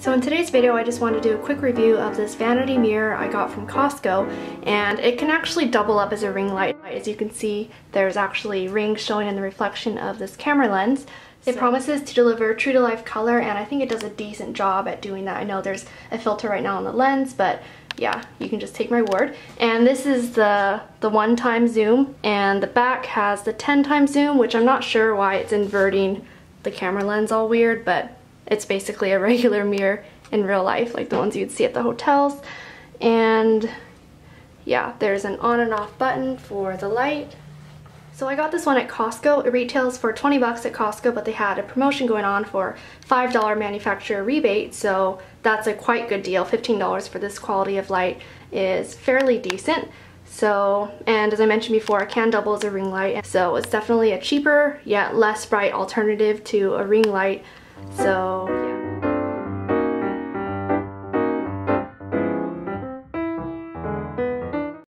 So in today's video I just want to do a quick review of this vanity mirror I got from Costco and it can actually double up as a ring light. As you can see there's actually rings showing in the reflection of this camera lens. It promises to deliver true to life color and I think it does a decent job at doing that. I know there's a filter right now on the lens but yeah, you can just take my word. And this is the, the one time zoom and the back has the 10 times zoom which I'm not sure why it's inverting the camera lens all weird but it's basically a regular mirror in real life, like the ones you'd see at the hotels. And yeah, there's an on and off button for the light. So I got this one at Costco. It retails for 20 bucks at Costco, but they had a promotion going on for $5 manufacturer rebate, so that's a quite good deal. $15 for this quality of light is fairly decent. So, and as I mentioned before, it can double as a ring light. So it's definitely a cheaper yet less bright alternative to a ring light so